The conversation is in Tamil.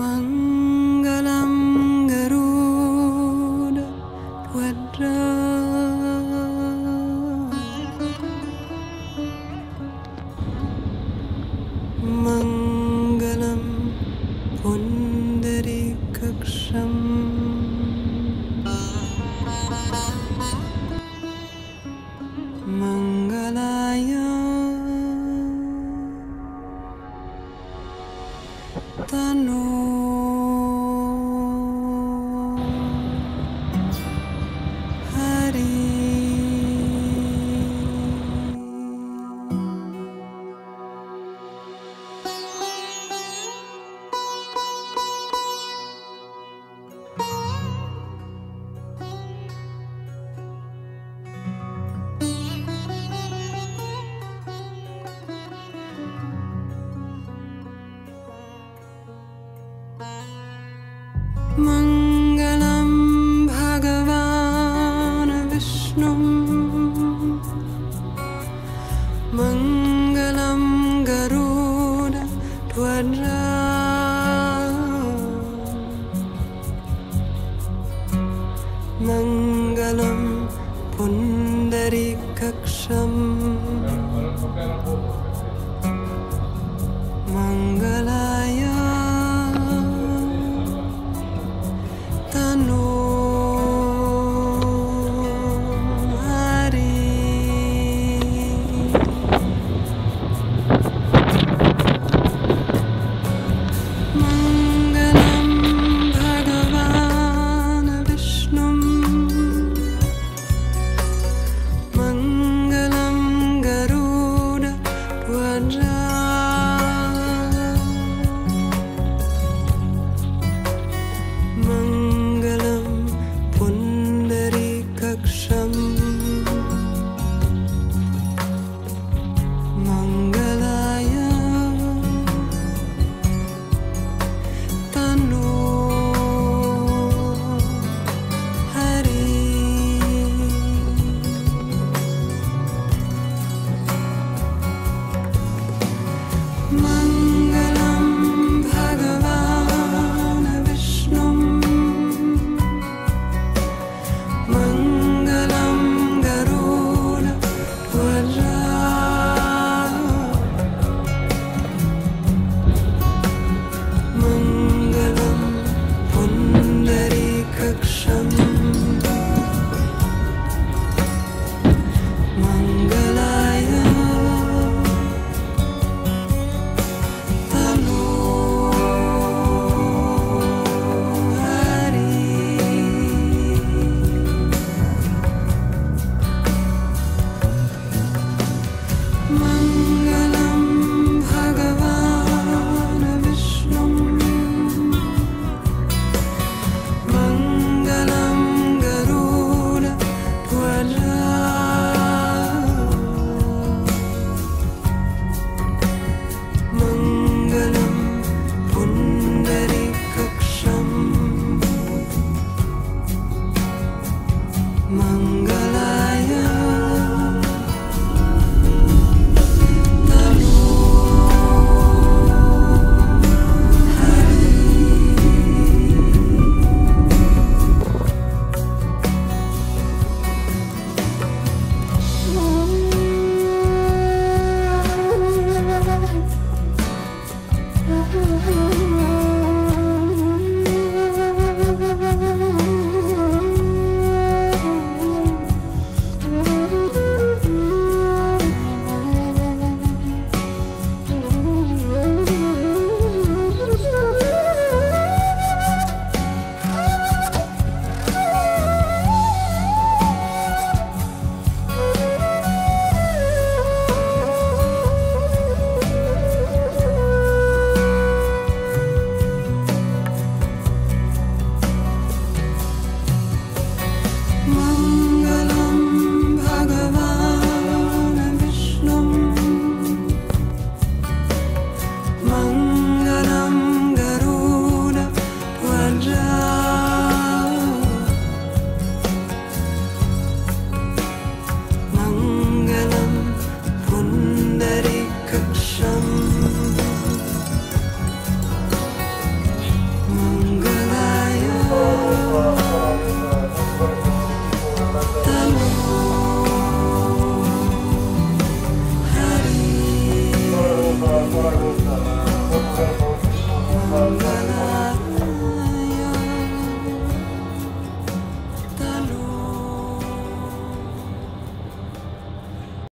மங்களம் கரூட மங்களம் புந்தரி கக்ஷம். மங்களாயா. தனோ भगवान् विष्णु। मङ्गलं गरुड्वर मङ्गलं पुन्दरी कक्षं Mangala